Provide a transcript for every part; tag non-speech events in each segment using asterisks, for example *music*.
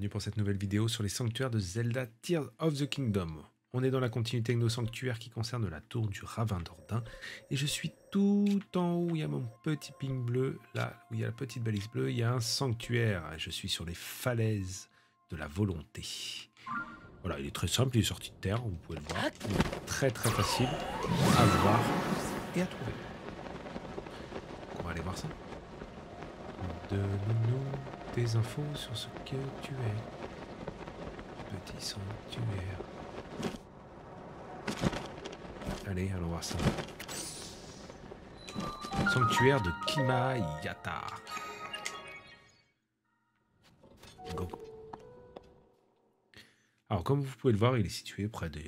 bienvenue pour cette nouvelle vidéo sur les sanctuaires de Zelda Tears of the Kingdom. On est dans la continuité de nos sanctuaires qui concerne la tour du Ravin d'Ordin. Et je suis tout en haut, il y a mon petit ping bleu, là où il y a la petite balise bleue, il y a un sanctuaire. Je suis sur les falaises de la volonté. Voilà, il est très simple, il est sorti de terre, vous pouvez le voir. très très facile à voir et à trouver. On va aller voir ça. Des infos sur ce que tu es. Petit sanctuaire. Allez, allons voir ça. Sanctuaire de Kima Yata. Go. Alors, comme vous pouvez le voir, il est situé près de,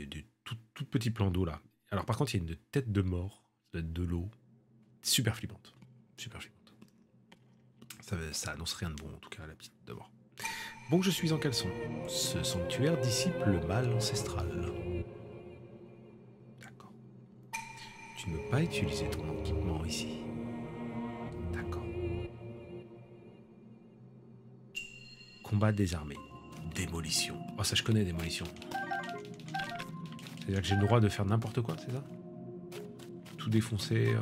tout, tout petit plan d'eau là. Alors, par contre, il y a une tête de mort, de l'eau. Super flippante. Super flippante. Ça, annonce rien de bon, en tout cas, à la petite d'abord. Bon, je suis en caleçon. Ce sanctuaire dissipe le mal ancestral. D'accord. Tu ne peux pas utiliser ton équipement ici. D'accord. Combat désarmé. Démolition. Oh, ça, je connais, démolition. C'est-à-dire que j'ai le droit de faire n'importe quoi, c'est ça? Tout défoncer, euh,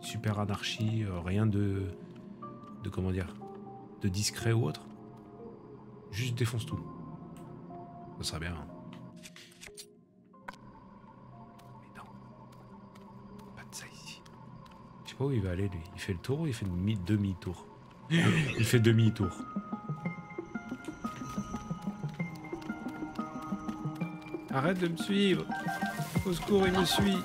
super anarchie, euh, rien de de comment dire, de discret ou autre. Juste défonce tout. Ça serait bien. Hein. Mais non. Pas de ça ici. Je sais pas où il va aller lui. Il fait le tour ou il fait demi-tour? *laughs* Il fait demi-tour. Arrête de me suivre. Au secours, il me suit.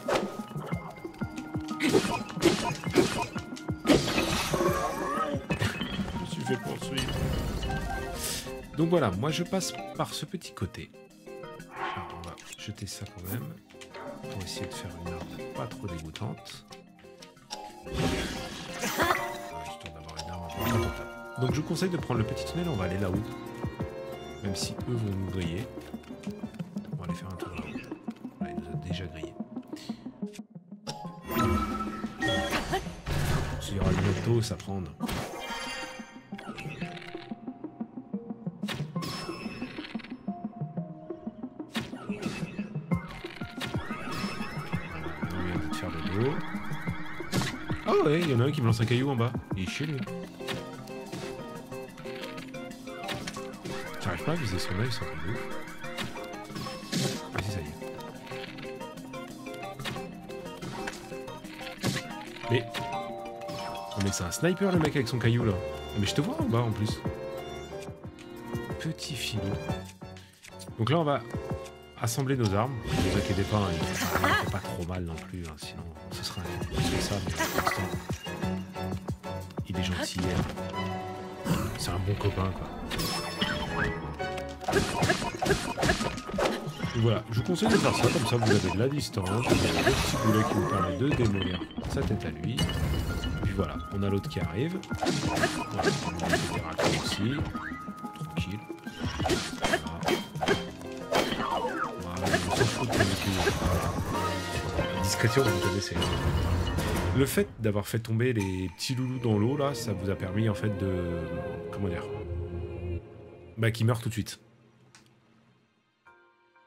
Donc voilà, moi je passe par ce petit côté. on va jeter ça quand même. Pour essayer de faire une arme pas trop dégoûtante. Donc je vous conseille de prendre le petit tunnel, on va aller là-haut. Même si eux vont nous griller. On va aller faire un tour là-haut. il nous a déjà grillé. S'il y aura une auto, ça prendre. Il y en a un qui me lance un caillou en bas. Il est chier lui. J'arrive pas à viser son œil, ouf. Ah si, ça y est. Mais... Oh, mais c'est un sniper le mec avec son caillou là. Mais je te vois en bas en plus. Petit filou. Donc là on va assembler nos armes. Ne vous inquiétez pas, hein, il fait pas trop mal non plus, hein, sinon ce sera ça. il est gentil. Hein. C'est un bon copain quoi. voilà, je vous conseille de faire ça, comme ça vous avez de la distance, vous avez le petit boulet qui vous permet de démolir sa tête à lui. Puis voilà, on a l'autre qui arrive. Le fait d'avoir fait tomber les petits loulous dans l'eau, là, ça vous a permis, en fait, de... Comment dire Bah, qu'ils meurent tout de suite.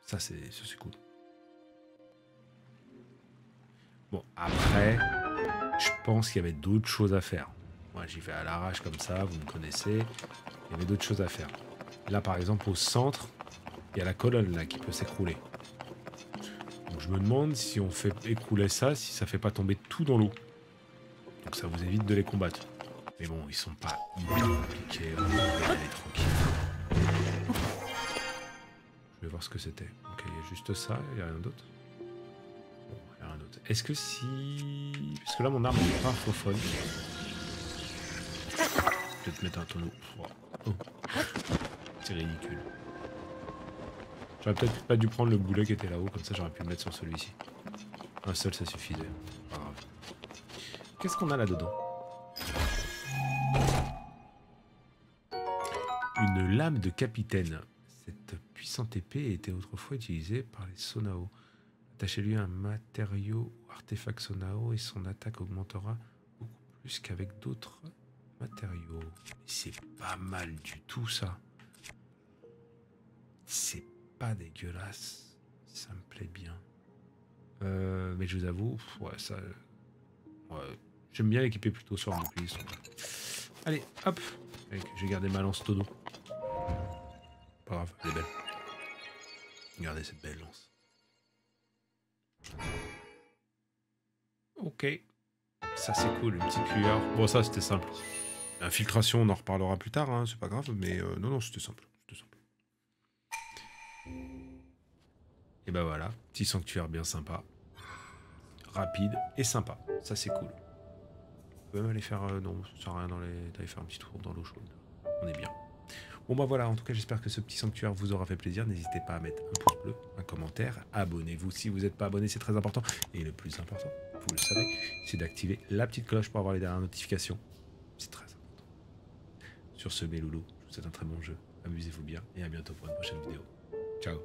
Ça, c'est cool. Bon, après, je pense qu'il y avait d'autres choses à faire. Moi, j'y vais à l'arrache comme ça, vous me connaissez. Il y avait d'autres choses à faire. Là, par exemple, au centre, il y a la colonne là qui peut s'écrouler. Donc je me demande si on fait écrouler ça, si ça fait pas tomber tout dans l'eau. Donc ça vous évite de les combattre. Mais bon, ils sont pas hyper compliqués, on va aller tranquille. Je vais voir ce que c'était. Ok, il y a juste ça, il n'y a rien d'autre. Bon, il n'y a rien d'autre. Est-ce que si... Parce que là, mon arme n'est pas infophone. Peut-être mettre un tonneau. Oh. C'est ridicule. J'aurais peut-être pas dû prendre le boulet qui était là-haut, comme ça j'aurais pu le mettre sur celui-ci. Un seul ça suffisait. Qu'est-ce qu'on a là-dedans? Une lame de capitaine. Cette puissante épée était autrefois utilisée par les Sonao. Attachez-lui un matériau ou artefact Sonao et son attaque augmentera beaucoup plus qu'avec d'autres matériaux. C'est pas mal du tout ça. C'est pas dégueulasse. Ça me plaît bien. Euh, mais je vous avoue, ouais, ça. Ouais, J'aime bien l'équiper plutôt sur un bouclier. Allez, hop J'ai gardé ma lance Todo. Pas grave, elle est belle. Regardez cette belle lance. Ok. Ça c'est cool, une petite cuillère. Bon ça c'était simple. Infiltration, on en reparlera plus tard, hein, c'est pas grave, mais euh, non, non, c'était simple. Et ben voilà, petit sanctuaire bien sympa. Rapide et sympa. Ça c'est cool. On peut même aller faire... Euh, non, ça sert à rien d'aller faire un petit tour dans l'eau chaude. On est bien. Bon bah voilà, en tout cas j'espère que ce petit sanctuaire vous aura fait plaisir. N'hésitez pas à mettre un pouce bleu, un commentaire, abonnez-vous si vous n'êtes pas abonné, c'est très important. Et le plus important, vous le savez, c'est d'activer la petite cloche pour avoir les dernières notifications. C'est très important. Sur ce, mes loulous, je vous souhaite un très bon jeu. Amusez-vous bien et à bientôt pour une prochaine vidéo. Ciao